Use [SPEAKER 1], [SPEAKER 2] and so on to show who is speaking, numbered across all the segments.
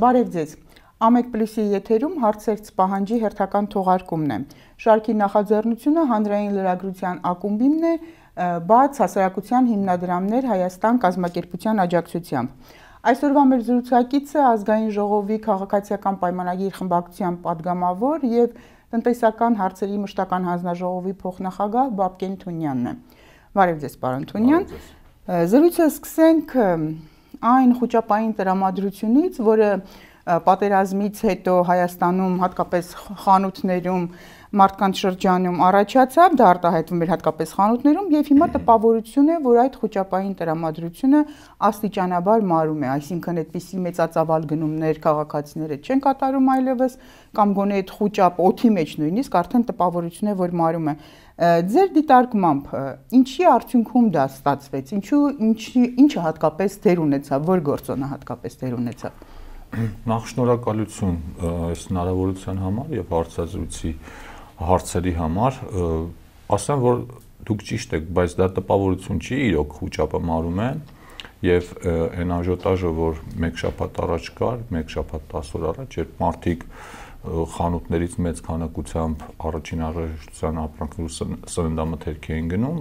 [SPEAKER 1] Բարև ձեզ։ Ամեկ պլյուսի եթերում հարցերց պահանջի հերթական թողարկումն է։ Շարքի նախաձեռնությունը հանրային լրագրության ակումբիմն է, բաց հասարակության հիմնադրամներ Հայաստան կազմակերպության աջակցությամբ։ Այսօրվա մեր զրուցակիցը ազգային ժողովի քաղաքացիական պայմանագիր խմբակցության падգամավոր եւ տնտեսական հարցերի մշտական հանձնաժողովի փոխնախագահ Բաբկեն Թունյանն է։ Բարև ձեզ, պարոն Թունյան։ Զրույցը սկսենք այն խոճապային տրամադրությունից, որը պատերազմից հետո Հայաստանում հատկապես խանութներում մարդկանց շրջանում առաջացավ, դա արտահայտվում էր հատկապես խանութներում եւ հիմա տպավորություն է, որ այդ խոճապային տրամադրությունը աստիճանաբար մարում է, այսինքն այդպիսի մեծածավալ գնումներ քաղաքացիները չեն կատարում այլևս կամ գոնե այդ խոճապ օթի մեջ նույնիսկ արդեն տպավորություն է, որ մարում է։ Ձեր դիտարկմամբ ինչի արդյունքում դա ստացվեց։ Ինչու ինչի ինչը հատկապես դեր ունեցավ, որ գործոնը հատկապես դեր ունեցավ։
[SPEAKER 2] Նախ շնորհակալություն այս հնարավորության համար եւ հարցազրույցի հարցերի համար։ Ասեմ, որ դուք ճիշտ եք, բայց դա տպավորություն չի, իրոք խոճապը մարում է եւ այն աժոտաժը, որ մեկ շաբաթ առաջ կար, մեկ շաբաթ 10 օր առաջ, երբ մարդիկ խանութներից մեծ քանակությամբ առաջին առողջության ապրանքներու սննդամթերք էին գնում,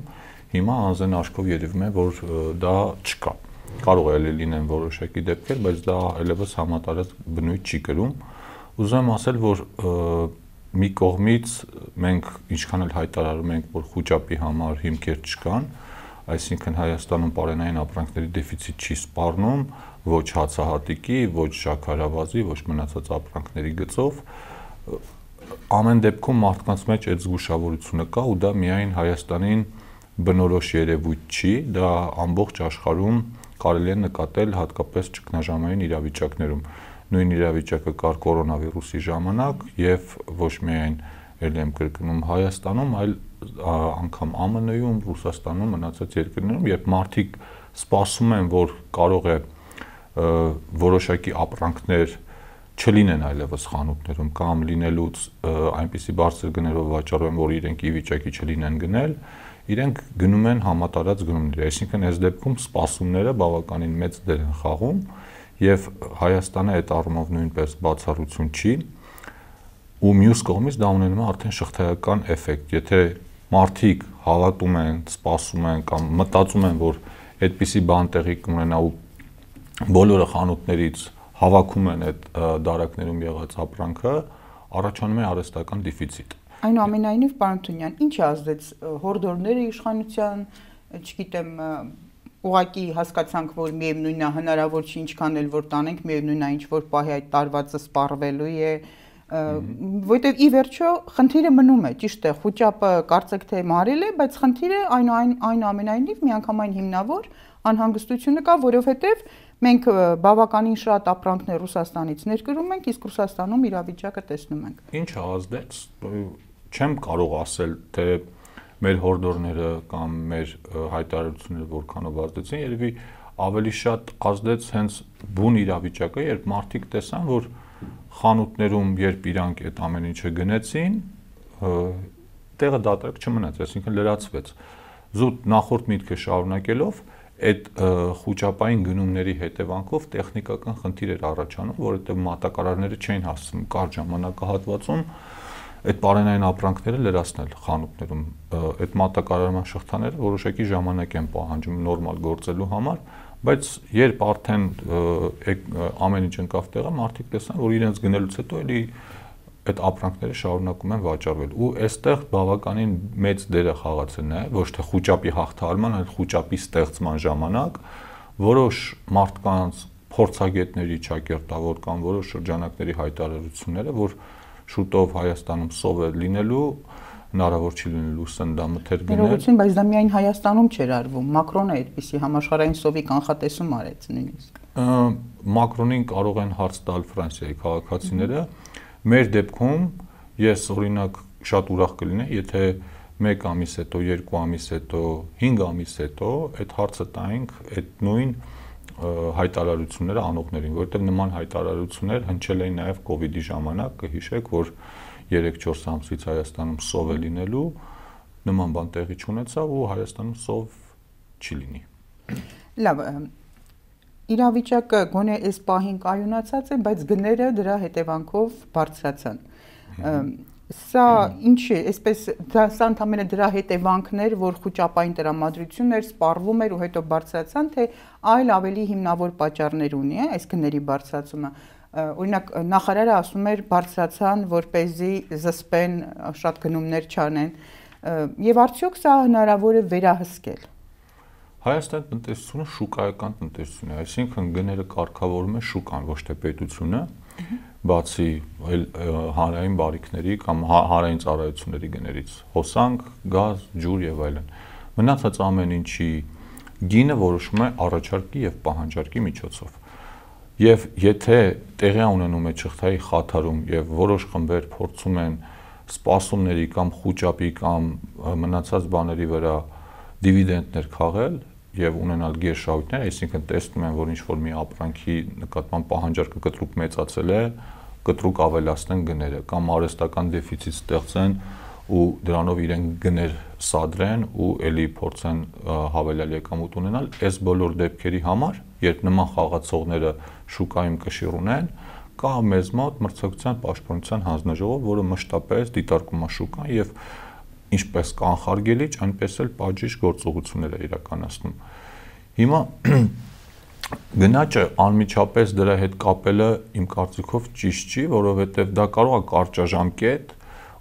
[SPEAKER 2] հիմա անզեն աչքով երևում է, որ դա չկա։ Կարող է լինեն որոշակի դեպքեր, բայց դա այլևս համատարած բնույթ չի կրում։ Ուզում ասել, որ մի կողմից մենք ինչքան էլ հայտարարում ենք, որ խոճապի համար հիմքեր չկան, այսինքն Հայաստանում պարենային ապրանքների դեֆիցիտ չի սպառնում, ոչ հացահատիկի, ոչ շաքարավազի, ոչ մնացած ապրանքների գծով ամեն դեպքում մարդկանց մեջ այդ զգուշավորությունը կա ու դա միայն Հայաստանին բնորոշ երևույթ չի, դա ամբողջ աշխարհում կարելի է նկատել հատկապես ճգնաժամային իրավիճակներում։ Նույն իրավիճակը կար կորոնավիրուսի ժամանակ եւ ոչ միայն ել եմ կրկնում Հայաստանում, այլ անգամ ԱՄՆ-ում, Ռուսաստանում, մնացած երկրներում, երբ մարդիկ սպասում են, որ կարող է որոշակի ապրանքներ չլինեն այլևս խանութներում կամ լինելուց այնպիսի բարձր գներով վաճառում, որ իրենք ի վիճակի չլինեն գնել, իրենք գնում են համատարած գնումներ։ Այսինքն այս դեպքում սպասումները բավականին մեծ դեր են խաղում եւ Հայաստանը այդ առումով նույնպես բացառություն չի ու մյուս կողմից դա ունենում է արդեն շղթայական էֆեկտ։ Եթե մարդիկ հավատում են, սպասում են կամ մտածում են, որ այդպիսի բան տեղի կունենա ու բոլորը խանութներից հավաքում են այդ դարակներում եղած ապրանքը, առաջանում է արհեստական դեֆիցիտ։
[SPEAKER 1] Այնուամենայնիվ, պարոն Թունյան, ինչ ազդեց հորդորները իշխանության, չգիտեմ, ուղակի հասկացանք, որ միևնույնն է հնարավոր չի ինչքան էլ որ տանենք, միևնույնն է ինչ որ պահի այդ տարվածը սպառվելու է, որտեվ ի վերջո խնդիրը մնում է, ճիշտ է, խոճապը կարծեք թե մարել է, բայց խնդիրը այնուամենայնիվ միանգամայն հիմնավոր անհանգստությունը կա, որովհետև մենք բավականին շատ ապրանքներ Ռուսաստանից ներկրում ենք, իսկ Ռուսաստանում իրավիճակը տեսնում ենք։
[SPEAKER 2] Ինչ ազդեց։ Չեմ կարող ասել, թե մեր հորդորները կամ մեր հայտարարությունները որքանով ազդեցին, երևի ավելի շատ ազդեց հենց բուն իրավիճակը, երբ մարդիկ տեսան, որ խանութներում, երբ իրանք այդ ամեն ինչը գնեցին, տեղը դատարկ չմնաց, այսինքն լրացվեց։ Զուտ նախորդ միտքը շարունակելով, այդ խոճապային գնումների հետևանքով տեխնիկական խնդիր էր առաջանում, որովհետև մատակարարները չէին հասցնում կարճ ժամանակահատվածում այդ բարենային ապրանքները լրացնել խանութներում։ Այդ մատակարարման շղթաները որոշակի ժամանակ են պահանջում նորմալ գործելու համար, բայց երբ արդեն ամեն ինչ ընկավ տեղը, մարդիկ տեսան, որ իրենց գնելուց հետո էլի այդ ապրանքները շարունակում են վաճառվել ու այստեղ բավականին մեծ դեր է խաղացել նաև ոչ թե խոճապի հաղթահարման, այլ խոճապի ստեղծման ժամանակ որոշ մարդկանց փորձագետների ճակերտավոր կամ որոշ շրջանակների հայտարարությունները, որ շուտով Հայաստանում սով է լինելու, հնարավոր չի լինելու սնդամթեր
[SPEAKER 1] գնել։ Ներողություն, բայց դա միայն Հայաստանում չէր արվում։ Մակրոնը այդպիսի համաշխարհային սովի կանխատեսում արեց նույնիսկ։
[SPEAKER 2] Մակրոնին կարող են հարց տալ Ֆրանսիայի քաղաքացիները, Մեր դեպքում ես օրինակ շատ ուրախ կլինեի, եթե 1 ամիս հետո, 2 ամիս հետո, 5 ամիս հետո այդ հարցը տայինք այդ նույն հայտարարությունները անողներին, որովհետև նման հայտարարություններ հնչել էին նաև կ ូវ իդի ժամանակ, կհիշեք, որ 3-4 ամսից Հայաստանում սով է լինելու, նման բան տեղի չունեցավ ու Հայաստանում սով չի լինի։
[SPEAKER 1] Լավ, իրավիճակը գոնե այս պահին կայունացած է, բայց գները դրա հետևանքով բարձրացան։ Սա ինչ է, այսպես դա սա ընդամենը դրա հետևանքներ, որ խոճապային տրամադրություններ սպառվում էր ու հետո բարձրացան, թե այլ ավելի հիմնավոր պատճառներ ունի, այս գների բարձրացումը օրինակ նախարարը ասում էր բարձրացան, որ เป զի զսպեն շատ գնումներ չանեն եւ արդյոք սա հնարավոր է վերահսկել
[SPEAKER 2] Հայաստան տնտեսությունը շուկայական տնտեսություն է, այսինքն գները կարգավորում է շուկան, ոչ թե պետությունը, բացի հանրային բարիկների կամ հա, հանրային ծառայությունների գներից, հոսանք, գազ, ջուր եւ այլն։ Մնացած ամեն ինչի գինը որոշվում է առաջարկի եւ պահանջարկի միջոցով։ Եվ եթե տեղի ունենում է ճղթայի խաթարում եւ որոշ խմբեր փորձում են սպասումների կամ խոճապի կամ մնացած բաների վրա դիվիդենդներ քաղել եւ ունենալ գերշահույթներ, այսինքն տեսնում են, որ ինչ որ մի ապրանքի նկատմամբ պահանջարկը կտրուկ մեծացել է, կտրուկ ավելացնեն գները կամ արհեստական դեֆիցիտ ստեղծեն ու դրանով իրեն գներ սադրեն ու ելի փորձեն հավելյալ եկամուտ ունենալ, այս բոլոր դեպքերի համար, երբ նման խաղացողները շուկայում կշիռ ունեն, կա մեզ մոտ մրցակցության պաշտպանության հանձնաժողով, որը մշտապես դիտարկում է շուկան եւ ինչպես կանխարգելիչ, այնպես էլ պատժիչ գործողություններ է իրականացնում։ Հիմա գնաճը անմիջապես դրա հետ կապելը իմ կարծիքով ճիշտ չի, որովհետև դա կարող է կարճաժամկետ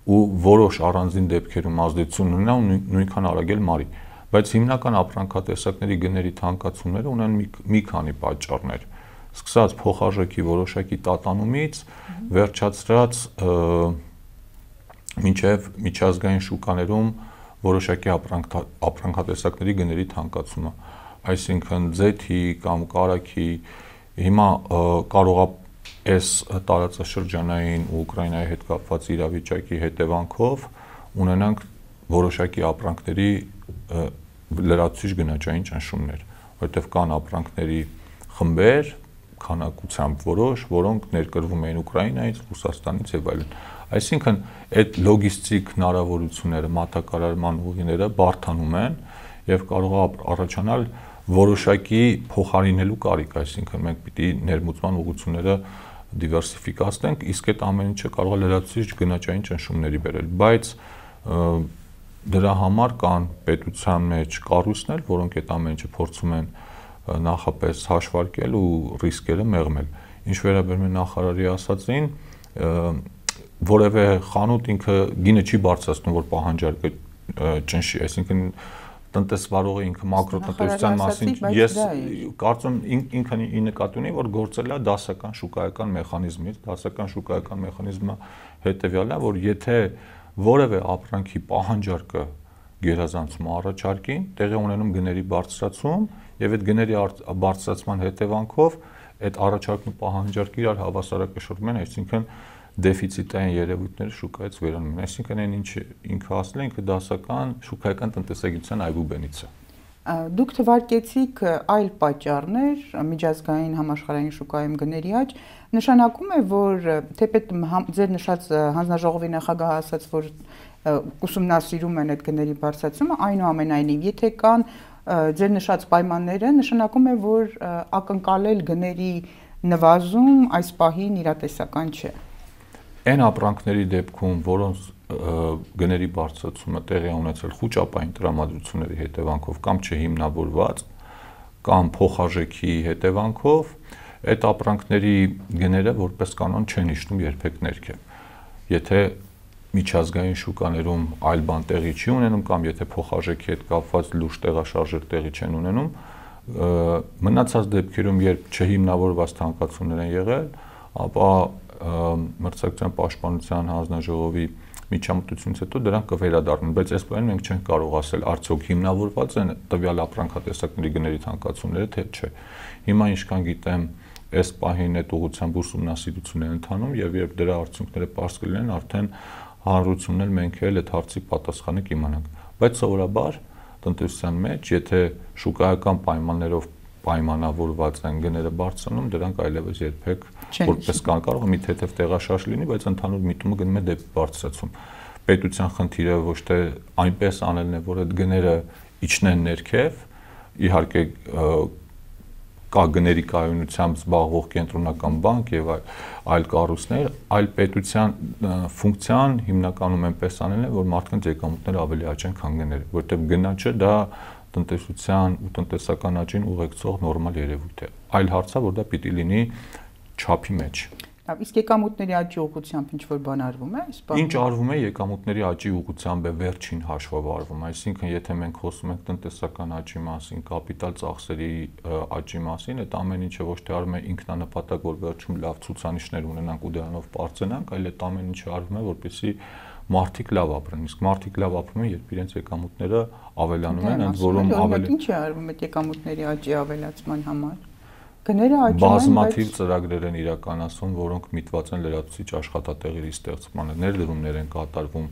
[SPEAKER 2] ու որոշ առանձին դեպքերում ազդեցություն ունենա ու նույնքան արագել մարի, բայց հիմնական ապրանքատեսակների գների թանկացումները ունեն մի, մի քանի պատճառներ սկսած փոխարժեքի որոշակի տատանումից վերջացրած մինչև միջազգային շուկաներում որոշակի ապրանք ապրանքատեսակների գների թանկացումը այսինքն ձեթի կամ կարակի հիմա կարողա այս տարածաշրջանային Ուկրաինայի հետ կապված իրավիճակի հետևանքով ունենանք որոշակի ապրանքների լրացուցիչ գնաճային ճնշումներ, որովհետև կան ապրանքների խմբեր, քանակությամբ որոշ, որոնք ներկրվում էին Ուկրաինայից, Ռուսաստանից եւ այլն։ Այսինքն այդ լոգիստիկ հնարավորությունները, մատակարարման ուղիները բարթանում են եւ կարող է առաջանալ որոշակի փոխարինելու կարիք, այսինքն մենք պիտի ներմուծման ուղղությունները դիվերսիֆիկացնենք, իսկ այդ ամեն ինչը կարող է լրացուցիչ գնաճային ճնշումների բերել, բայց դրա համար կան պետության մեջ կառույցներ, որոնք այդ ամեն ինչը փորձում են նախապես հաշվարկել ու ռիսկերը մեղմել։ Ինչ վերաբերում է նախարարի ասածին, որևէ խանութ ինքը գինը չի բարձրացնում, որ պահանջարկը ճնշի, այսինքն տնտեսվարողը ինքը մակրոտնտեսության մասին ես կարծում ինքն ի նկատի ունի որ գործել է դասական շուկայական մեխանիզմից դասական շուկայական մեխանիզմը հետեւյալն է որ եթե որևէ ապրանքի պահանջարկը գերազանցում առաջարկին տեղի ունենում գների բարձրացում եւ այդ գների բարձրացման հետևանքով այդ առաջարկն ու պահանջարկը իրար հավասարակշռում են այսինքն դեֆիցիտային երևույթները շուկայից վերանում են։ Այսինքն այն ինչ ինքը ասել է, ինքը դասական շուկայական տնտեսագիտության այբուբենից է։
[SPEAKER 1] Դուք թվարկեցիք այլ պատճառներ միջազգային համաշխարհային շուկայում գների աճ, նշանակում է, որ թեպետ ձեր նշած հանձնաժողովի նախագահը ասաց, որ ուսումնասիրում են այդ գների բարձրացումը, այնուամենայնիվ, եթե կան ձեր նշած պայմանները, նշանակում է, որ ակնկալել գների նվազում այս պահին իրատեսական չէ
[SPEAKER 2] այն ապրանքների դեպքում, որոնց գների բարձրացումը տեղի ունեցել խոճապային տրամադրությունների հետևանքով կամ չհիմնավորված կամ փոխարժեքի հետևանքով, այդ ապրանքների գները որպես կանոն չեն իջնում երբեք ներքև։ Եթե միջազգային շուկաներում այլ բան տեղի չի ունենում կամ եթե փոխարժեքի հետ կապված լուրջ տեղաշարժեր տեղի չեն ունենում, մնացած դեպքերում, երբ չհիմնավորված թանկացումներ են եղել, ապա մրցակցության պաշտպանության հանձնաժողովի միջամտությունից հետո դրանք կվերադառնան, բայց այս բանը մենք չենք կարող ասել արդյոք հիմնավորված են տվյալ ապրանքատեսակների գների թանկացումները, թե չէ։ Հիմա ինչքան գիտեմ, այս պահին այդ ուղղությամբ ուսումնասիրություն է ընթանում եւ երբ դրա արդյունքները པարզ կլինեն, արդեն հանրությունն էլ մենք էլ այդ հարցի պատասխանը կիմանանք։ Բայց սովորաբար տնտեսության մեջ, եթե շուկայական պայմաններով պայմանավորված են գները բարձրանում, դրանք այլևս երբեք որպես կան կարող մի թեթև տեղաշարժ լինի, բայց ընդհանուր միտումը գնում է դեպի բարձրացում։ Պետության խնդիրը ոչ թե այնպես անելն է, որ այդ գները իջնեն ներքև, իհարկե կա գների կայունությամբ զբաղվող կենտրոնական բանկ եւ այլ այլ կառույցներ, այլ պետության ֆունկցիան հիմնականում այնպես անել է, որ մարդկանց եկամուտները ավելի աճեն, քան գները, որտեղ գնաճը դա տնտեսության ու տնտեսական աճին ուղեկցող նորմալ երևույթ է։ Այլ հարցը, որ դա պիտի լինի չափի մեջ։
[SPEAKER 1] Լավ, իսկ եկամուտների աճի ուղղությամբ ինչ որ բան արվում է,
[SPEAKER 2] բանը։ Ինչ արվում է եկամուտների աճի ուղղությամբ է վերջին հաշվով արվում, այսինքն եթե մենք խոսում ենք տնտեսական աճի մասին, կապիտալ ծախսերի աճի մասին, այդ ամեն ինչը ոչ թե արվում է ինքնանպատակ, որ վերջում լավ ցուցանիշներ ունենանք ու դրանով բարձրանանք, այլ այդ ամեն ինչը արվում է, որպեսզի մարդիկ լավ ապրեն, իսկ մարդիկ լավ ապրում են, երբ իրենց եկամուտները ավելանում են, ընդ որում
[SPEAKER 1] ավելի Ինչ է արվում այդ եկամուտների աճի ավելացման համար Գները աճում
[SPEAKER 2] են, բազմաթիվ ծրագրեր են իրականացվում, որոնք միտված են լրացուցիչ աշխատատեղերի ստեղծմանը, ներդրումներ են կատարվում,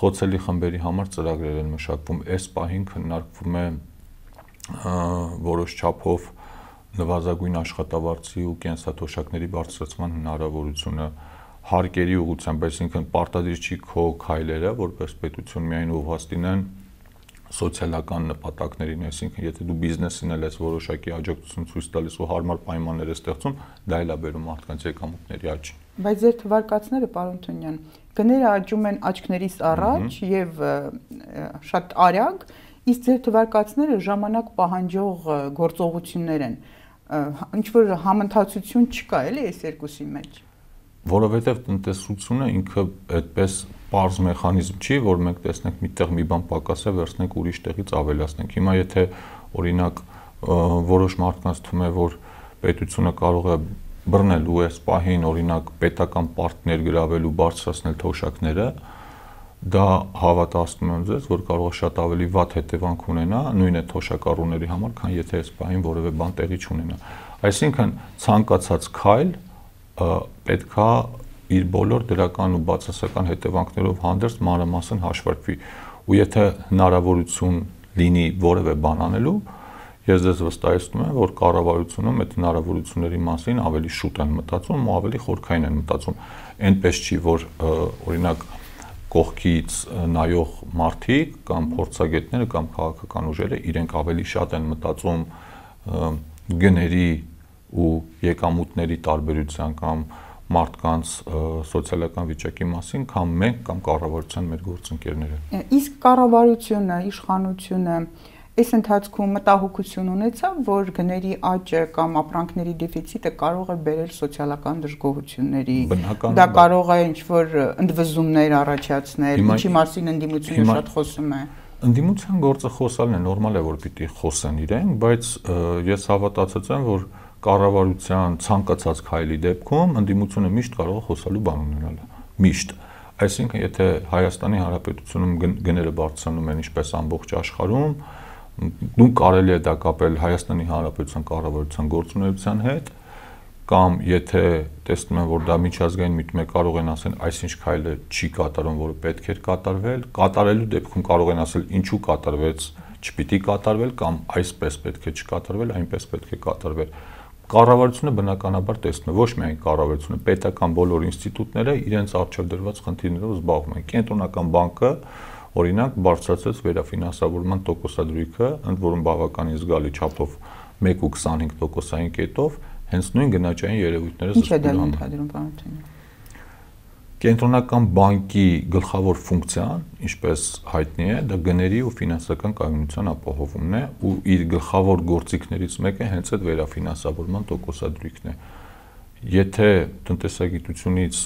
[SPEAKER 2] խոցելի խմբերի համար ծրագրեր են մշակվում։ Այս պահին քննարկվում է որոշ չափով նվազագույն աշխատավարձի ու կենսաթոշակների բարձրացման հնարավորությունը հարկերի ուղղությամբ, այսինքն պարտադիր չի քո քայլերը, որպես պետություն միայն ուղղված լինեն սոցիալական նպատակներին, այսինքն եթե դու բիզնեսին ես որոշակի աջակցություն ցույց տալիս ու հարմար պայմաններ ես ստեղծում, դա էլ է բերում մարդկանց եկամուտների աճին։
[SPEAKER 1] Բայց ձեր թվարկածները, պարոն Թունյան, գները աճում են աճքներից առաջ եւ շատ արագ, իսկ ձեր թվարկածները ժամանակ պահանջող գործողություններ են։ Ինչ որ համընթացություն չկա, էլի այս երկուսի մեջ
[SPEAKER 2] որովհետև տնտեսությունը ինքը այդպես པարզ մեխանիզմ չի, որ մենք տեսնենք միտեղ մի բան պակաս է, վերցնենք ուրիշ տեղից ավելացնենք։ Հիմա եթե օրինակ որոշ մարդկանց թվում է, որ պետությունը կարող է բռնել ու այս պահին օրինակ պետական պարտներ գրավելու բարձրացնել թոշակները, դա հավատացնում եմ ձեզ, որ կարող է շատ ավելի վատ հետևանք ունենա նույն է թոշակառուների համար, քան եթե այս պահին որևէ բան տեղի չունենա։ Այսինքն ցանկացած քայլ պետքա իր բոլոր դրական ու բացասական հետևանքներով հանդերձ մանրամասն հաշվարկվի ու եթե հնարավորություն լինի որևէ բան անելու ես ձեզ վստահեցնում եմ որ կառավարությունում այդ հնարավորությունների մասին ավելի շուտ են մտածում ու ավելի խորքային են մտածում այնպես չի որ օրինակ կողքից նայող մարդիկ կամ փորձագետները կամ քաղաքական ուժերը իրենք ավելի շատ են մտածում գների ու եկամուտների տարբերության կամ մարդկանց սոցիալական վիճակի մասին, քան մենք կամ կառավարության մեր գործընկերները։
[SPEAKER 1] Իսկ կառավարությունը, իշխանությունը այս ընթացքում մտահոգություն ունեցավ, որ գների աճը կամ ապրանքների դեֆիցիտը կարող է բերել սոցիալական դժգոհությունների։ Դա կարող է ինչ-որ ընդվզումներ առաջացնել, ինչի մասին ընդդիմությունը շատ խոսում է։
[SPEAKER 2] Ընդդիմության գործը խոսալն է, նորմալ է, որ պիտի խոսեն իրենք, բայց ես հավատացած եմ, որ կառավարության ցանկացած քայլի դեպքում ընդդիմությունը միշտ կարող է խոսալու բան ունենալ միշտ այսինքն եթե Հայաստանի Հանրապետությունում գները բարձրանում են ինչպես ամբողջ աշխարհում դու կարելի է դա կապել Հայաստանի Հանրապետության կառավարության գործունեության հետ կամ եթե տեսնում են որ դա միջազգային միտում է կարող են ասել այսինչ քայլը չի կատարում որը պետք էր կատարվել կատարելու դեպքում կարող են ասել ինչու կատարվեց չպիտի կատարվել կամ այսպես պետք է չկատարվել այնպես պետք է կատարվել կառավարությունը բնականաբար տեսնում է ոչ միայն կառավարությունը, պետական բոլոր ինստիտուտները իրենց արժեվ դրված խնդիրներով զբաղվում են։ Կենտրոնական բանկը օրինակ բարձրացրեց վերաֆինանսավորման տոկոսադրույքը, ընդ որում բավականին զգալի չափով 1.25%-ային կետով, հենց նույն գնաճային երևույթները
[SPEAKER 1] զսպում են։ Ինչ է դա ընդհանրում պարոն Թունյան
[SPEAKER 2] Կենտրոնական բանկի գլխավոր ֆունկցիան, ինչպես հայտնի է, դա գների ու ֆինանսական կայունության ապահովումն է ու իր գլխավոր գործիքներից մեկը հենց այդ վերաֆինանսավորման տոկոսադրույքն է։ Եթե տնտեսագիտությունից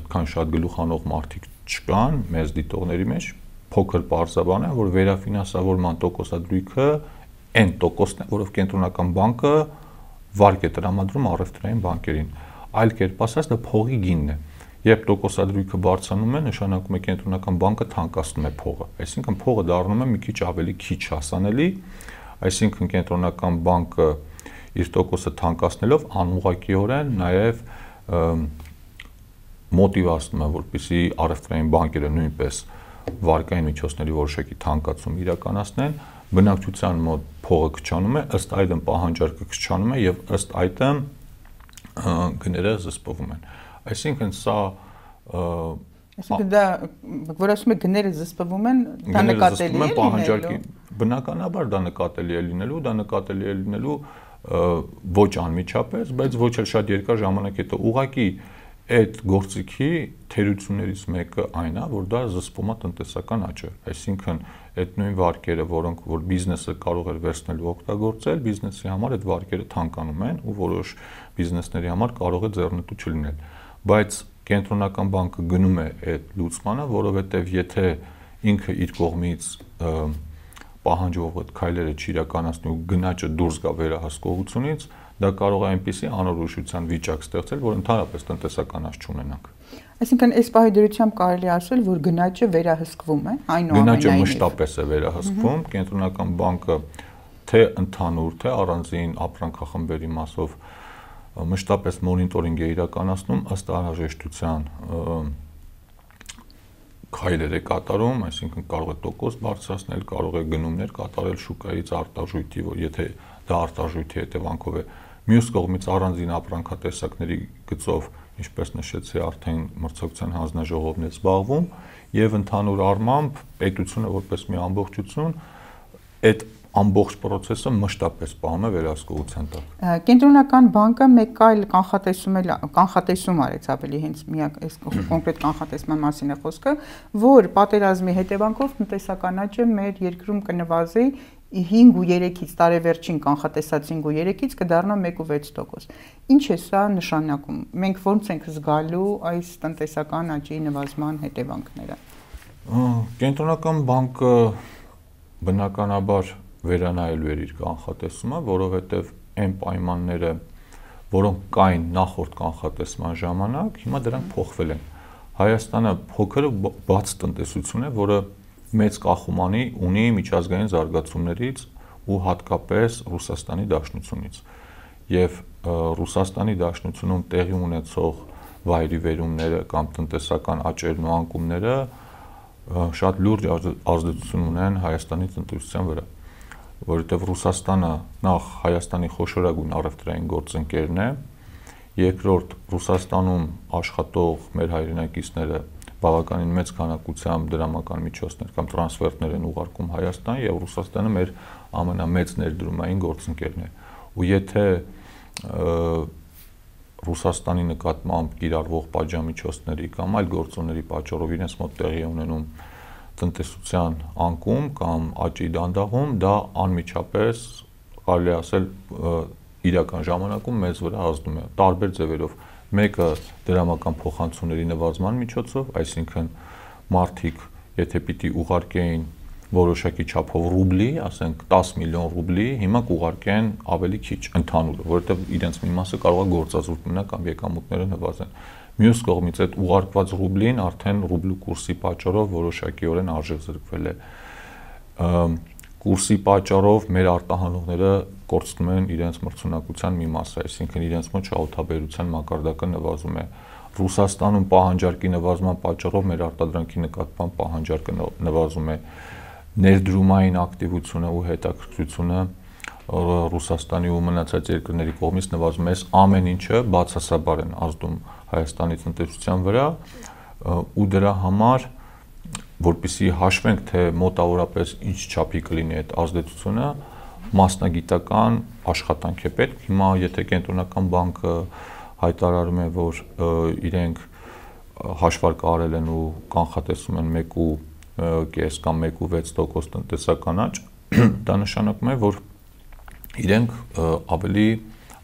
[SPEAKER 2] այդքան շատ գլուխանող մարդիկ չկան մեզ դիտողների մեջ, փոքր բարձաբան է, որ վերաֆինանսավորման տոկոսադրույքը այն տոկոսն է, որով կենտրոնական բանկը վարկ է տրամադրում առևտրային բանկերին։ Այլ կերպ ասած, դա փողի գինն է Երբ տոկոսադրույքը բարձրանում է, նշանակում է կենտրոնական բանկը թանկացնում է փողը։ Այսինքն փողը դառնում է մի քիչ ավելի քիչ հասանելի, այսինքն կենտրոնական բանկը իր տոկոսը թանկացնելով անուղակիորեն նաև մոտիվացնում է, որպեսզի առևտրային բանկերը նույնպես վարկային միջոցների որոշակի թանկացում իրականացնեն, բնակչության մոտ փողը քչանում է, ըստ այդմ պահանջարկը քչանում է եւ ըստ այդմ գները զսպվում են։ Այսինքն սա
[SPEAKER 1] Այսինքն դա որ ասում եք գները զսպվում են, դա նկատելի է
[SPEAKER 2] պահանջարկի բնականաբար դա նկատելի է լինելու, դա նկատելի է լինելու ոչ անմիջապես, բայց ոչ էլ շատ երկար ժամանակ հետո ուղակի այդ գործիքի թերություններից մեկը այն է, որ դա զսպում է տնտեսական աճը, այսինքն այդ նույն վարկերը, որոնք որ բիզնեսը կարող էր վերցնել ու օգտագործել, բիզնեսի համար այդ վարկերը թանկանում են ու որոշ բիզնեսների համար կարող է ձեռնտու չլինել։ Բայց կենտրոնական բանկը գնում է այդ լուծմանը, որովհետև եթե ինքը իր կողմից պահանջող այդ քայլերը չիրականացնի ու գնաճը դուրս գա վերահսկողությունից, դա կարող է այնպիսի անորոշության վիճակ ստեղծել, որ ընդհանրապես տնտեսական աճ չունենանք։
[SPEAKER 1] Այսինքն այս պահի դրությամբ կարելի ասել, որ գնաճը վերահսկվում է,
[SPEAKER 2] այնուամենայնիվ։ Գնաճը մշտապես է վերահսկվում, կենտրոնական բանկը թե ընդհանուր, թե առանձին ապրանքախմբերի մասով մշտապես մոնիտորինգ է իրականացնում ըստ անհրաժեշտության քայլեր է կատարում, այսինքն կարող է տոկոս բարձրացնել, կարող է գնումներ կատարել շուկայից արտարժույթի, որ եթե դա արտարժույթի հետևանքով է մյուս կողմից առանձին ապրանքատեսակների գծով, ինչպես նշեցի, արդեն մրցակցության հանձնաժողովն է զբաղվում եւ ընդհանուր առմամբ պետությունը որպես մի ամբողջություն այդ ամբողջ process-ը մշտապես պահում է վերահսկողության տակ։
[SPEAKER 1] Կենտրոնական բանկը մեկ այլ կանխատեսում է կանխատեսում արեց ավելի հենց միակ այս կոնկրետ կանխատեսման մասին է խոսքը, որ պատերազմի հետևանքով տնտեսական աճը մեր երկրում կնվազի 5 ու 3-ից տարեվերջին կանխատեսած 5 ու 3-ից կդառնա 1.6%։ Ինչ է սա նշանակում։ Մենք ո՞նց ենք զգալու այս տնտեսական աճի նվազման հետևանքները։
[SPEAKER 2] Կենտրոնական բանկը բնականաբար վերանայելու էր իր կանխատեսումը, որովհետև այն պայմանները, որոնք կային նախորդ կանխատեսման ժամանակ, հիմա դրանք փոխվել են։ Հայաստանը փոքր բաց տնտեսություն է, որը մեծ կախումանի ունի միջազգային զարգացումներից ու հատկապես Ռուսաստանի Դաշնությունից։ Եվ Ռուսաստանի Դաշնությունում տեղի ունեցող վայրի վերումները կամ տնտեսական աճերն ու անկումները շատ լուրջ ազդեցություն ունեն Հայաստանի տնտեսության վրա որովհետև Ռուսաստանը նախ Հայաստանի խոշորագույն առևտրային գործընկերն է, երկրորդ Ռուսաստանում աշխատող մեր հայրենակիցները բավականին մեծ քանակությամբ դրամական միջոցներ կամ տրանսֆերտներ են ուղարկում Հայաստան եւ Ռուսաստանը մեր ամենամեծ ներդրումային գործընկերն է։ Ու եթե Ռուսաստանի նկատմամբ կիրառվող պատժամիջոցների կամ այլ գործոնների պատճառով իրենց մոտ տեղի ունենում տնտեսության անկում կամ աճի դանդաղում դա անմիջապես կարելի ասել իրական ժամանակում մեզ վրա ազդում է տարբեր ձևերով մեկը դրամական փոխանցումների նվազման միջոցով այսինքն մարդիկ եթե պիտի ուղարկեին որոշակի չափով ռուբլի, ասենք 10 միլիոն ռուբլի, հիմա կուղարկեն ավելի քիչ ընդհանուր, որովհետև իրենց մի մասը կարող է գործազուրկ մնա կամ եկամուտները նվազեն։ Մյուս կողմից այդ ուղարկված ռուբլին արդեն ռուբլու կուրսի պատճառով որոշակիորեն արժեզրկվել է։ Կուրսի պատճառով մեր արտահանողները կորցնում են իրենց մրցունակության մի մասը, այսինքն իրենց մոտ շահութաբերության մակարդակը նվազում է։ Ռուսաստանում պահանջարկի նվազման պատճառով մեր արտադրանքի նկատմամբ պահանջարկը նվազում է ներդրումային ակտիվությունը ու հետաքրքրությունը Ռուսաստանի ու մնացած երկրների կողմից նվազում է, ամեն ինչը բացասաբար են ազդում Հայաստանի տնտեսության վրա ու դրա համար որpիսի հաշվենք թե մոտավորապես ինչ չափի կլինի այդ ազդեցությունը մասնագիտական աշխատանք է պետք հիմա եթե կենտրոնական բանկը հայտարարում է որ իրենք հաշվարկ արել են ու կանխատեսում են 1.5 կամ 1.6% տնտեսական աճ դա նշանակում է որ իրենք ավելի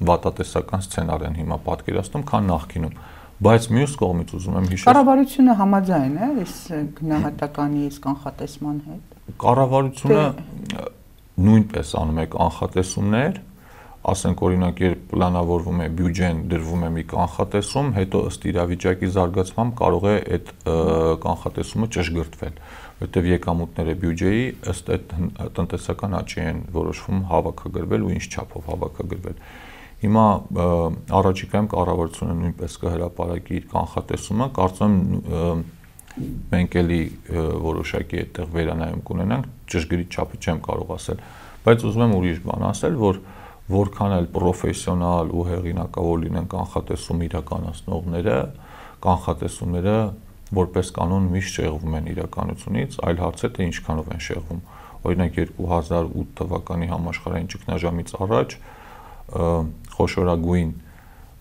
[SPEAKER 2] վատատեսական սցենար են հիմա պատկերացնում, քան նախկինում բայց մյուս կողմից ուզում եմ հիշել
[SPEAKER 1] Կառավարությունը համաձայն է այս գնահատականի այս կանխատեսման հետ
[SPEAKER 2] Կառավարությունը նույնպես անում է կանխատեսումներ ասենք օրինակ երբ պլանավորվում է բյուջեն դրվում է մի կանխատեսում, հետո ըստ իրավիճակի զարգացման կարող է այդ կանխատեսումը ճշգրտվել, որտեղ եկամուտները բյուջեի ըստ այդ տնտեսական աճի են որոշվում հավաքագրվել ու ինչ չափով հավաքագրվել։ Հիմա առաջիկայում կառավարությունը նույնպես կհրապարակի իր կանխատեսումը, կարծում եմ մենք էլի որոշակի այդտեղ վերանայում կունենանք, ճշգրիտ չափը չեմ կարող ասել, բայց ուզում եմ ուրիշ բան ասել, որ որքան էլ պրոֆեսիոնալ ու հեղինակավոր լինեն կանխատեսում իրականացնողները, կանխատեսումները որպես կանոն միշտ շեղվում են իրականությունից, այլ հարց է թե ինչքանով են շեղվում։ Օրինակ 2008 թվականի համաշխարհային ճգնաժամից առաջ խոշորագույն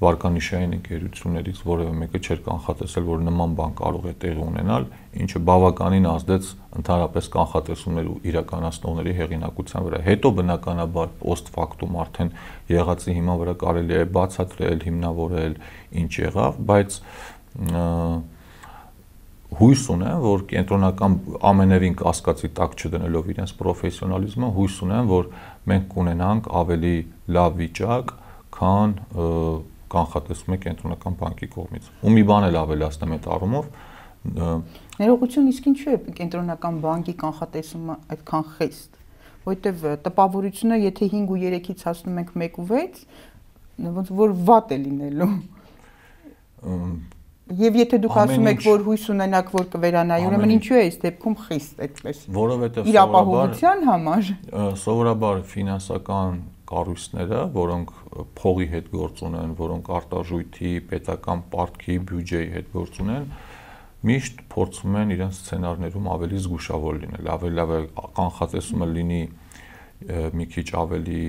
[SPEAKER 2] վարկանիշային ընկերություններից որևէ մեկը չէր կանխատեսել, որ նման բան կարող է տեղի ունենալ, ինչը բավականին ազդեց ընդհանրապես կանխատեսումներ ու իրականացնողների հեղինակության վրա։ Հետո բնականաբար post factum արդեն եղածի հիման վրա կարելի է բացատրել, հիմնավորել, ինչ եղավ, բայց հույս ունեմ, որ կենտրոնական ամենևին կասկածի տակ չդնելով իրենց պրոֆեսիոնալիզմը, հույս ունեմ, որ մենք կունենանք ավելի լավ վիճակ, քան կանխատեսում է կենտրոնական բանկի կողմից։ Ու մի բան էլ ավելացնեմ այդ առումով,
[SPEAKER 1] ներողություն իսկ ինչու է կենտրոնական բանկի կանխատեսումը այդքան խիստ, որովհետև տպավորությունը եթե 5 ու 3-ից հասնում ենք 1 ու 6, ոնց որ վատ է լինելու։ Եվ եթե դուք ասում եք, որ հույս ունենաք, որ կվերանայի, ուրեմն ինչու է այս դեպքում խիստ այդպես։
[SPEAKER 2] Որովհետև
[SPEAKER 1] իր ապահովության համար
[SPEAKER 2] սովորաբար ֆինանսական կառույցները, որոնք փողի հետ գործ ունեն, որոնք արտաժույթի, պետական պարտքի, բյուջեի հետ գործ ունեն, միշտ փորձում են իրենց սցենարներում ավելի զգուշավոր լինել, ավելի լավ կանխատեսումը լինի մի քիչ ավելի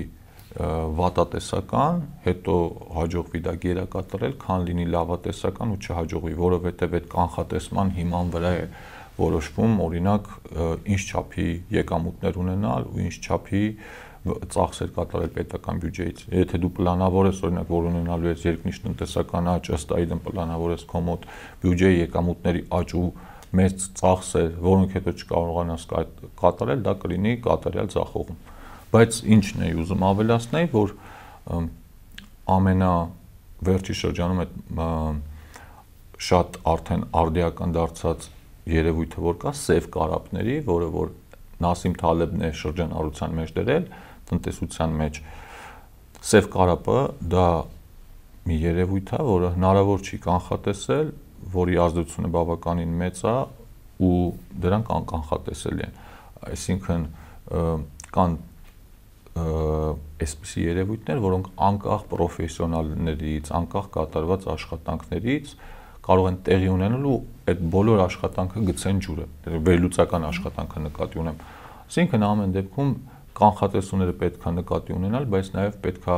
[SPEAKER 2] վատատեսական, հետո հաջողվի դա գերակատարել, քան լինի լավատեսական ու չհաջողվի, որովհետև այդ կանխատեսման հիման վրա է որոշվում, օրինակ, ինչ չափի եկամուտներ ունենալ ու ինչ չափի ծախսեր կատարել պետական բյուջեից։ Եթե դու պլանավոր ես օրինակ որ ունենալու ես երկնիշ տնտեսական աճ, ըստ այդմ պլանավոր ես քո մոտ բյուջեի եկամուտների աճ ու մեծ ծախսեր, որոնք հետո չկարողանաս կատարել, դա կլինի կատարյալ ցախողում։ Բայց ինչն է ուզում ավելացնել, որ ամենա վերջի շրջանում այդ շատ արդեն արդիական դարձած երևույթը որ կա սև կարապների, որը որ Նասիմ Թալեբն է շրջանառության մեջ դրել, տնտեսության մեջ սև կարապը դա մի երևույթ է, որը հնարավոր չի կանխատեսել, որի ազդեցությունը բավականին մեծ է ու դրանք անկանխատեսելի են։ Այսինքն կան այսպիսի երևույթներ, որոնք անկախ պրոֆեսիոնալներից, անկախ կատարված աշխատանքներից կարող են տեղի ունենալ ու այդ բոլոր աշխատանքը գցեն ջուրը, վերլուծական աշխատանքը նկատի ունեմ։ Այսինքն ամեն դեպքում կանխատեսումները պետքա նկատի ունենալ, բայց նաև պետքա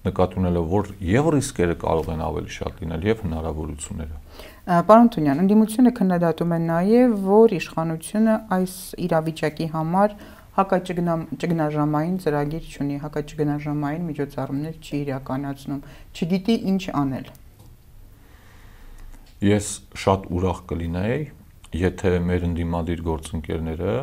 [SPEAKER 2] նկատի ունենալ, որ եւ ռիսկերը կարող են ավելի շատ լինել եւ հնարավորությունները։
[SPEAKER 1] Պարոն Թունյան, ընդդիմությունը քննադատում է նաև, որ իշխանությունը այս իրավիճակի համար հակաճգնաժամային ծրագիր չունի, հակաճգնաժամային միջոցառումներ չի իրականացնում, չգիտի ինչ անել։
[SPEAKER 2] Ես շատ ուրախ կլինեի, եթե մեր ընդդիմադիր գործընկերները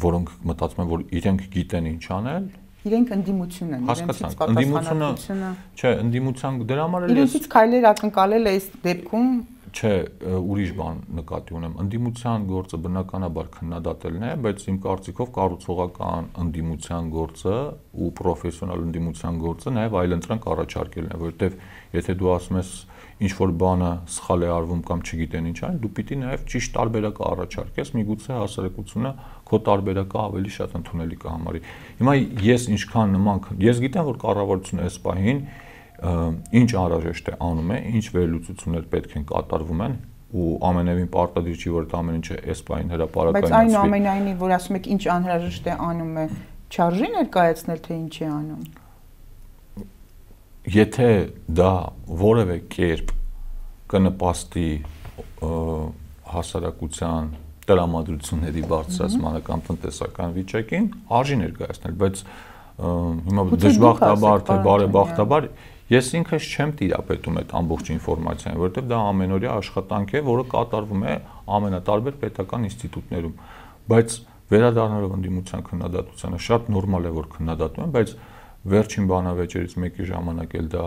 [SPEAKER 2] որոնք մտածում են, որ իրենք գիտեն ինչ անել,
[SPEAKER 1] իրենք ընդդիմություն են,
[SPEAKER 2] իրենցից պատասխանատվությունը չէ, ընդդիմության դրա համար
[SPEAKER 1] էլ իրենցից քայլեր ակնկալել է այս դեպքում
[SPEAKER 2] չէ, ուրիշ բան նկատի ունեմ։ Ընդդիմության գործը բնականաբար քննադատելն է, բայց իմ կարծիքով կառուցողական ընդդիմության գործը ու պրոֆեսիոնալ ընդդիմության գործը նաև այլընտրանք առաջարկելն է, որովհետև եթե դու ասում ես ինչ որ բանը սխալ է արվում կամ չգիտեն ինչ այն, դու պիտի նաև ճիշտ տարբերակը առաջարկես, միգուցե հասարակությունը քո տարբերակը ավելի շատ ընդունելի կհամարի։ Հիմա ես ինչքան նման ես գիտեմ որ կառավարությունը այս պահին ինչ անհրաժեշտ է անում է, ինչ վերլուծություններ պետք են կատարվում են ու ամենևին պարտադիր չի որ դա ամեն ինչը այս պահին հրաապարակայնացվի։
[SPEAKER 1] Բայց այնուամենայնիվ որ ասում եք ինչ անհրաժեշտ է անում է, չարժի ներկայացնել թե ինչ է անում
[SPEAKER 2] եթե դա որևէ կերպ կնպաստի հասարակության տրամադրությունների բարձրացմանը կամ տնտեսական վիճակին, արժի ներկայացնել, բայց հիմա դժբախտաբար թե բարեբախտաբար ես ինքս չեմ տիրապետում այդ ամբողջ ինֆորմացիան, որովհետև դա ամենօրյա աշխատանք է, որը կատարվում է ամենատարբեր պետական ինստիտուտներում, բայց վերադառնալով ընդդիմության քննադատությանը շատ նորմալ է որ քննադատում են, բայց վերջին բանավեճերից մեկի ժամանակ էլ դա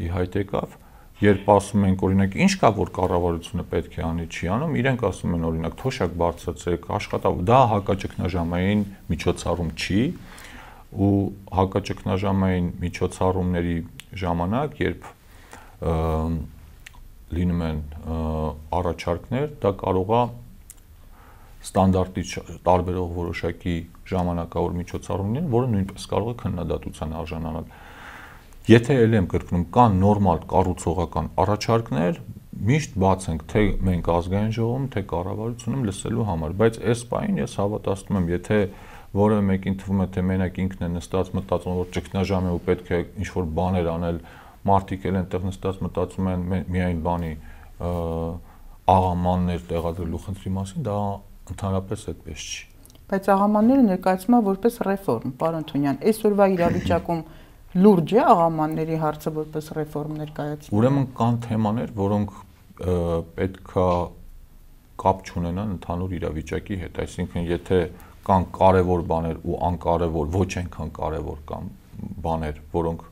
[SPEAKER 2] ի հայտ եկավ, երբ ասում ենք օրինակ ինչ կա որ կառավարությունը պետք է անի չի անում, իրենք ասում են օրինակ թոշակ բարձրացրեք, աշխատավ, դա հակաճգնաժամային միջոցառում չի ու հակաճգնաժամային միջոցառումների ժամանակ, երբ լինում են առաջարկներ, դա կարող է ստանդարտից տարբերող որոշակի ժամանակավոր միջոցառումներ, որը նույնպես կարող է քննադատության արժանանալ։ Եթե ել եմ կրկնում, կան նորմալ կառուցողական առաջարկներ, միշտ բաց ենք թե մենք ազգային ժողովում, թե կառավարությունում լսելու համար, բայց այս պայն ես հավատացնում եմ, եթե որը մեկին թվում է թե մենակ ինքն է նստած մտածում որ ճգնաժամ է ու պետք է ինչ որ բաներ անել մարդիկ էլ այնտեղ նստած մտածում են միայն բանի աղամաններ տեղադրելու խնդրի մասին դա ընդհանրապես այդպես չի
[SPEAKER 1] բայց աղամանները ներկայացվում է որպես ռեֆորմ պարոն Թունյան այսօրվա իրավիճակում լուրջ է աղամանների հարցը որպես ռեֆորմ ներկայացնում
[SPEAKER 2] ուրեմն կան թեմաներ որոնք պետքա կապ չունենան ընդհանուր իրավիճակի հետ այսինքն եթե կան կարևոր բաներ ու անկարևոր, ոչ այնքան կարևոր կամ բաներ, որոնք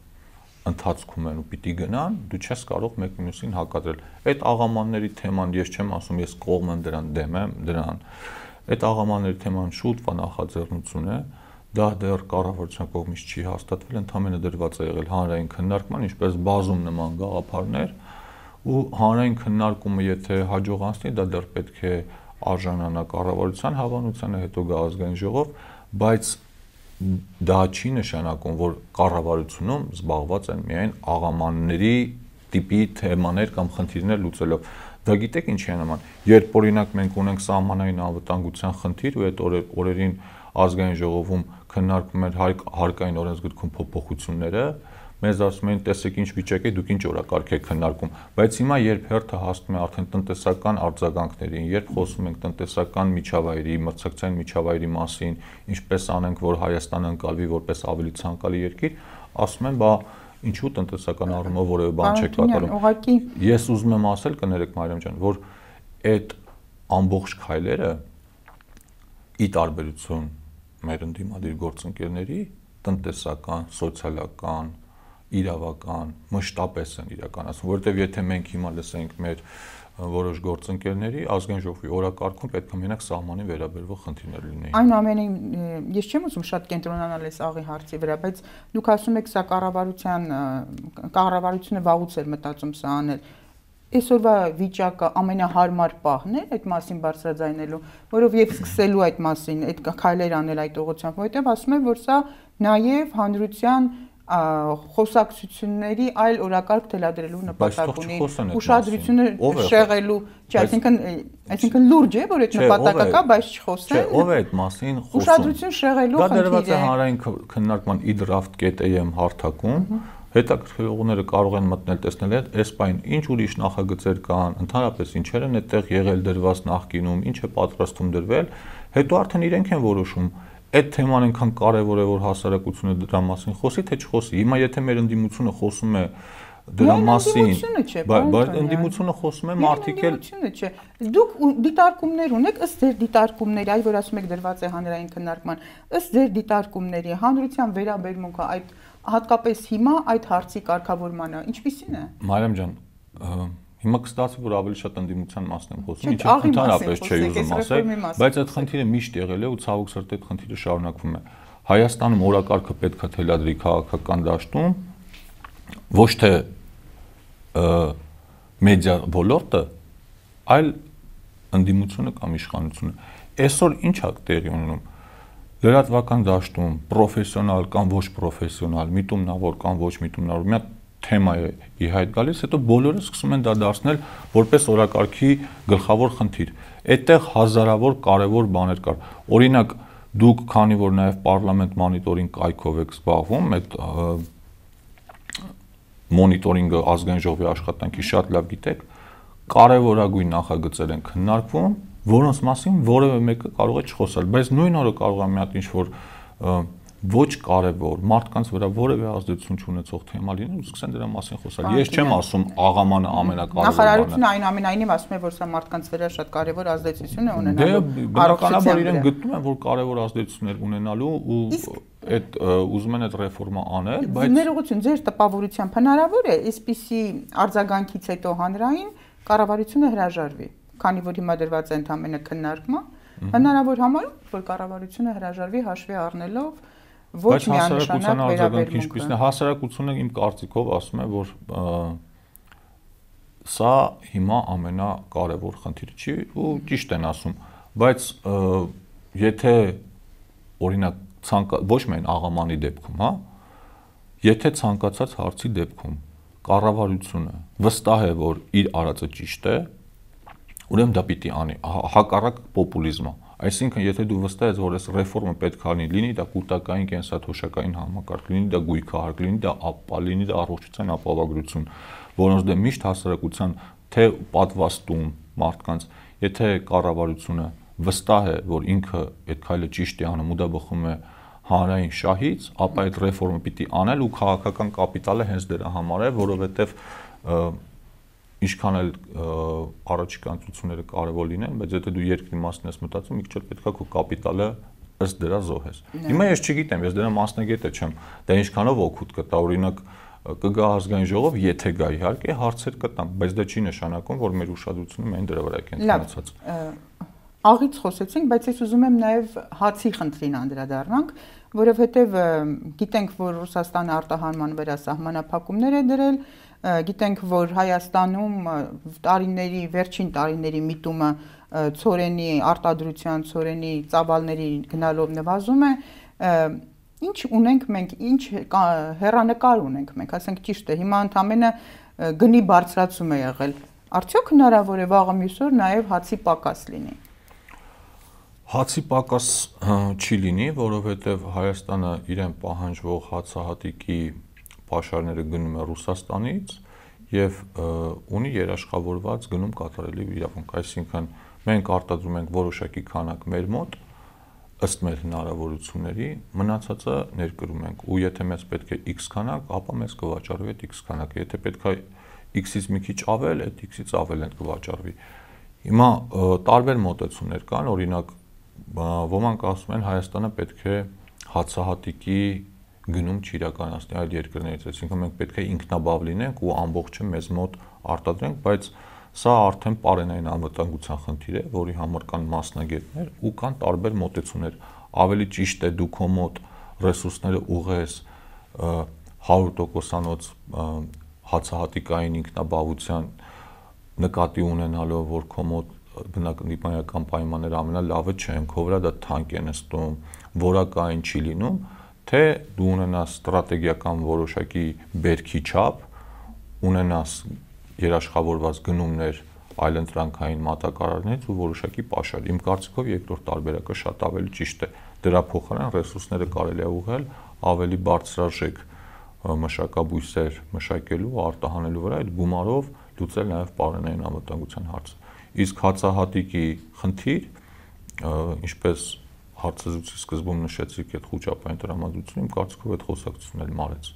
[SPEAKER 2] ընթացքում են ու պիտի գնան, դու չես կարող մեկ մյուսին հակադրել։ Այդ աղամանների թեման ես չեմ ասում, ես կողմ եմ դրան դեմ եմ դրան։ Այդ աղամանների թեման շուտ վանախաձեռնություն է, դա դեռ կառավարության կողմից չի հաստատվել, ընդհանրապես դրված է եղել հանրային քննարկման, ինչպես բազում նման գաղափարներ, ու հանրային քննարկումը եթե հաջողանցի, դա դեռ պետք է արժանանա կառավարության հավանությանը, հետո գա ազգային ժողով, բայց դա չի նշանակում, որ կառավարությունում զբաղված են միայն աղամանների տիպի թեմաներ կամ խնդիրներ լուծելով։ Դա գիտեք ինչի է նման։ Երբ օրինակ մենք ունենք սահմանային անվտանգության խնդիր ու այդ օրերին ազգային ժողովում քննարկվում էր հարկային օրենսգրքում փոփոխությունները, մեզ ասում են տեսեք ինչ վիճակ է, դուք ինչ օրակարգ եք քննարկում, բայց հիմա երբ հերթը հասնում է արդեն տնտեսական արձագանքներին, երբ խոսում ենք տնտեսական միջավայրի, մրցակցային միջավայրի մասին, ինչպես անենք, որ Հայաստանը ընկալվի որպես ավելի ցանկալի երկիր, ասում են, բա ինչու տնտեսական առումով որևէ բան չեք կատարում։ Ես ուզում եմ ասել, կներեք Մարիամ ջան, որ այդ ամբողջ քայլերը ի տարբերություն մեր ընդդիմադիր գործընկերների տնտեսական, սոցիալական, իրավական մշտապես են իրականացվում, որովհետև եթե մենք հիմա լսենք մեր որոշ գործընկերների ազգային ժողովի օրակարգում պետք է մենակ սահմանի վերաբերվող խնդիրներ լինեին։
[SPEAKER 1] Այնուամենին ես չեմ ուզում շատ կենտրոնանալ այս աղի հարցի վրա, բայց դուք ասում եք սա կառավարության կառավարությունը վաղուց էր մտածում սա անել այսօրվա վիճակը ամենահարմար պահն է այդ մասին բարձրաձայնելու, որով եւ սկսելու այդ մասին, այդ քայլեր անել այդ ուղղությամբ, որովհետեւ ասում եմ, որ սա նաեւ հանրության խոսակցությունների այլ օրակարգ թելադրելու նպատակ ունի ուշադրությունը շեղելու, չէ, այսինքն այսինքն լուրջ է, որ այդ նպատակը կա, բայց չխոսեն։
[SPEAKER 2] Չէ, ով է այդ մասին խոսում։
[SPEAKER 1] Ուշադրություն շեղելու
[SPEAKER 2] խնդիր է։ Դա դրված է հանրային քննարկման e-draft.am հարթակում հետաքրքրողները կարող են մտնել տեսնել այդ այս բան ինչ ուրիշ նախագծեր կան, ընդհանրապես ինչեր են այդտեղ եղել դրված նախկինում, ինչ է պատրաստում դրվել, հետո արդեն իրենք են որոշում այդ թեման այնքան կարևոր է որ հասարակությունը դրա մասին խոսի թե չխոսի հիմա եթե մեր ընդդիմությունը խոսում է դրա մասին բայց ընդդիմությունը խոսում է մարդիկ էլ
[SPEAKER 1] չէ դուք դիտարկումներ ունեք ըստ ձեր դիտարկումների այ որ ասում եք դրված է հանրային քննարկման ըստ ձեր դիտարկումների հանրության վերաբերմունքը այդ հատկապես հիմա այդ հարցի կարգավորմանը ինչպիսին է
[SPEAKER 2] Մարիամ ջան Հիմա կստացվի, որ ավելի շատ ընդդիմության մասն եմ խոսում, ինչը ընդհանրապես չի ուզում ասել, բայց այդ խնդիրը միշտ եղել է ու ցավոք սրտի այդ խնդիրը շարունակվում է։ Հայաստանում օրակարգը պետքա թելադրի քաղաքական դաշտում, ոչ թե մեդիա ոլորտը, այլ ընդդիմությունը կամ իշխանությունը։ Այսօր ինչ է տեղի ունենում լրատվական դաշտում պրոֆեսիոնալ կամ ոչ պրոֆեսիոնալ, միտումնավոր կամ ոչ միտումնավոր, մի հատ թեմա է ի հայտ գալիս, հետո բոլորը սկսում են դա դարձնել որպես օրակարգի գլխավոր խնդիր։ Այդտեղ հազարավոր կարևոր բաներ կար։ Օրինակ, դուք քանի որ նաև պարլամենտ մոնիտորինգ կայքով եք զբաղվում, այդ մոնիտորինգը ազգային ժողովի աշխատանքի շատ լավ գիտեք, կարևորագույն նախագծեր են քննարկվում, որոնց մասին որևէ մեկը կարող է չխոսել, բայց նույն օրը կարող է մի հատ ինչ որ ոչ կարևոր մարդկանց վրա որևէ ազդեցություն չունեցող թեմա լինի ու սկսեն դրա մասին խոսալ։ Ես չեմ ասում աղամանը ամենակարևորը։
[SPEAKER 1] Նախարարությունը այնուամենայնիվ ասում է, որ սա մարդկանց վրա շատ կարևոր ազդեցություն է ունենալու։
[SPEAKER 2] Դե բնականաբար իրենք գտնում են, որ կարևոր ազդեցություններ ունենալու ու այդ ուզում են այդ ռեֆորմա անել,
[SPEAKER 1] բայց ներողություն, ձեր տպավորությամբ հնարավոր է այսպիսի արձագանքից հետո հանրային կառավարությունը հրաժարվի, քանի որ հիմա դրված է ընդհանրապես քննարկման, հնարավոր համարում, որ կառավարությունը հրաժարվի հաշվի առնելով ոչ միանշանակ վերաբերմունքը։
[SPEAKER 2] Ինչպիսին է հասարակությունը իմ կարծիքով ասում է, որ սա հիմա ամենակարևոր խնդիրը չի ու ճիշտ են ասում, բայց եթե օրինակ ցանկա ոչ միայն աղամանի դեպքում, հա, եթե ցանկացած հարցի դեպքում կառավարությունը վստահ է, որ իր արածը ճիշտ է, ուրեմն դա պիտի անի հակառակ պոպուլիզմը Այսինքն, եթե դու վստահ ես, որ այս ռեֆորմը պետք է լինի, դա կൂട്ടակային կենսաթոշակային համակարգ, լինի դա գույքահարկ, լինի դա ապա, լինի դա առողջության ապահովագրություն, որոնց դեմ միշտ հասարակության թե պատվաստում մարդկանց, եթե կառավարությունը վստահ է, որ ինքը այդ քայլը ճիշտ է անում ու դա բխում է հանրային շահից, ապա այդ ռեֆորմը պիտի անել ու քաղաքական կապիտալը հենց դրա համար է, որովհետև ինչքան էլ առաջիկա ընտրությունները կարևոր լինեն, բայց եթե դու երկրի մասն ես մտածում, մի քիչ պետքա քո կապիտալը ըստ դրա զոհես։ Հիմա ես չգիտեմ, ես դրա մասնագետը չեմ, դա ինչքանով օգուտ կտա, օրինակ կգա ազգային ժողով, եթե գա իհարկե հարցեր կտան, բայց դա չի նշանակում, որ մեր ուշադրությունը մեն դրա վրա է կենտրոնացած։
[SPEAKER 1] Աղից խոսեցինք, բայց ես ուզում եմ նաև հացի խնդրին անդրադառնանք, որովհետև գիտենք, որ Ռուսաստանը արտահանման վրա սահմանափակումներ է դրել, գիտենք, որ Հայաստանում տարիների վերջին տարիների միտումը ծորենի արտադրության, ծորենի ծավալների գնալով նվազում է, ինչ ունենք մենք, ինչ հերանեկար ունենք մենք, ասենք ճիշտ է, հիմա ընդամենը գնի բարձրացում է եղել։ Արդյոք հնարավոր է վաղը մյուս օր նաև հացի պակաս լինի։
[SPEAKER 2] Հացի պակաս չի լինի, որովհետև Հայաստանը իրեն պահանջվող հացահատիկի pašարները գնում է Ռուսաստանից եւ ունի երաշխավորված գնում կատարելի իրավունք, այսինքն մենք արտադրում ենք որոշակի քանակ մեր մոտ ըստ մեր հնարավորությունների, մնացածը ներկրում ենք ու եթե մեզ պետք է x քանակ, ապա մեզ կվաճառվի այդ x քանակը, եթե պետք է x-ից մի քիչ ավել, այդ x-ից ավել են կվաճառվի։ Հիմա տարբեր մոտեցումներ կան, օրինակ ոմանք ասում են Հայաստանը պետք է հացահատիկի գնում չիրականացնի այլ երկրներից, այսինքն մենք պետք է ինքնաբավ լինենք ու ամբողջը մեզ մոտ արտադրենք, բայց սա արդեն պարենային անվտանգության խնդիր է, որի համար կան մասնագետներ ու կան տարբեր մոտեցումներ։ Ավելի ճիշտ է դու քո մոտ ռեսուրսները ուղես 100%-անոց հացահատիկային ինքնաբավության նկատի ունենալով, որ քո մոտ բնակնիպանական պայմանները ամենալավը չեն, քո վրա դա թանկ է նստում, որակային չի լինում, թե դու ունենաս ստրատեգիական որոշակի բերքի չափ, ունենաս երաշխավորված գնումներ այլընտրանքային մատակարարներից ու որոշակի pašար։ Իմ կարծիքով երկրորդ տարբերակը շատ ավելի ճիշտ է։ Դրա փոխարեն ռեսուրսները կարելի է ուղղել ավելի բարձրաժեք մշակաբույսեր մշակելու, արտահանելու վրա այդ գումարով լուծել նաև պարենային անվտանգության հարցը։ Իսկ հացահատիկի խնդիր, ինչպես հարցազրույցի սկզբում նշեցիք այդ խոճապային տրամադրությունը, իմ կարծիքով այդ խոսակցությունն էլ մարեց։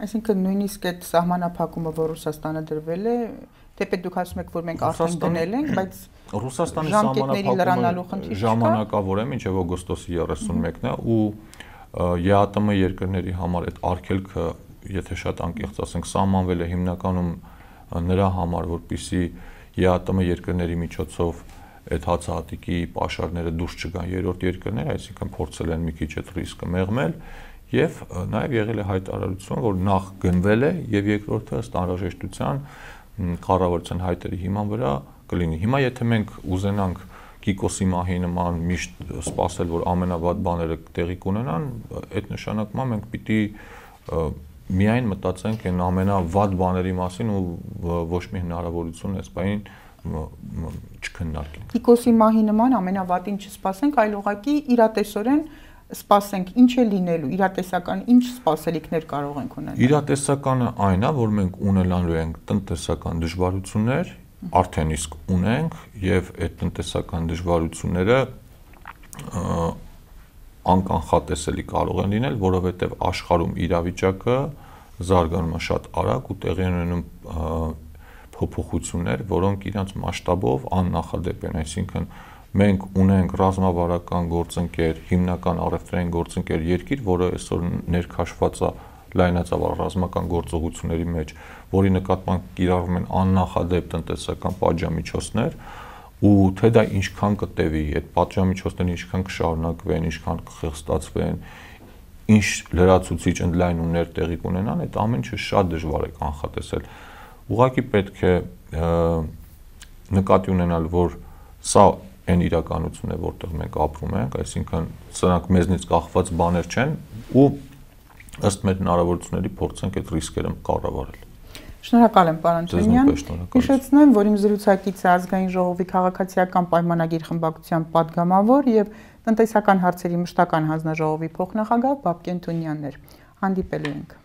[SPEAKER 1] Այսինքն նույնիսկ այդ սահմանափակումը, որ Ռուսաստանը դրվել է, թեպետ դուք ասում եք, որ մենք արդեն դնել ենք, բայց
[SPEAKER 2] Ռուսաստանի սահմանափակումը ժամանակավոր է, մինչև օգոստոսի 31-ն է ու ԵԱՏՄ երկրների համար այդ արգելքը, եթե շատ անկեղծ ասենք, սահմանվել է հիմնականում նրա համար, որպիսի ԵԱՏՄ երկրների միջոցով այդ հացահատիկի pašարները դուրս չգան երրորդ երկրներ, այսինքն փորձել են մի քիչ այդ ռիսկը մեղմել եւ նաեւ եղել է հայտարարություն, որ նախ գնվել է եւ երկրորդը ըստ անհրաժեշտության կառավարության հայտերի հիման վրա կլինի։ Հիմա եթե մենք ուզենանք Կիկոսի մահի նման միշտ սпасել, որ ամենավատ բաները տեղի կունենան, այդ նշանակմամբ մենք պիտի միայն մտածենք այն ամենավատ բաների մասին ու ոչ մի հնարավորություն այս բանին չքննարկենք։
[SPEAKER 1] Նիկոսի մահի նման ամենավատին չսպասենք, այլ ուղղակի իրատեսորեն սպասենք ինչ է լինելու, իրատեսական ինչ սպասելիքներ կարող ենք ունենալ։
[SPEAKER 2] Իրատեսականը այն է, որ մենք ունենալու ենք տնտեսական դժվարություններ, արդեն իսկ ունենք եւ այդ տնտեսական դժվարությունները անկանխատեսելի կարող են լինել, որովհետեւ աշխարհում իրավիճակը զարգանում է շատ արագ ու տեղի ունենում փոփոխություններ, որոնք իրանց մասշտաբով աննախադեպ են, այսինքն մենք ունենք ռազմավարական գործընկեր, հիմնական առևտրային գործընկեր երկիր, որը այսօր ներքաշված է լայնածավալ ռազմական գործողությունների մեջ, որի նկատմամբ կիրառվում են աննախադեպ տնտեսական պատժամիջոցներ, ու թե դա ինչքան կտևի, այդ պատժամիջոցները ինչքան կշարունակվեն, ինչքան կխստացվեն, ինչ լրացուցիչ ընդլայնումներ տեղի կունենան, այդ ամեն ինչը շատ դժվար է կանխատեսել Ուղղակի պետք է նկատի ունենալ, որ սա այն իրականությունն է, որտեղ մենք ապրում ենք, այսինքն սրանք մեզնից կախված բաներ չեն ու ըստ մեր հնարավորությունների փորձենք այդ ռիսկերը կառավարել։
[SPEAKER 1] Շնորհակալ եմ պարոն Չենյան։ Հիշեցնեմ, որ իմ զրուցակիցը ազգային ժողովի քաղաքացիական պայմանագիր խմբակցության падգամավոր եւ տնտեսական հարցերի մշտական հանձնաժողովի փոխնախագահ Բաբկեն Թունյանն էր։ Հանդիպելու ենք։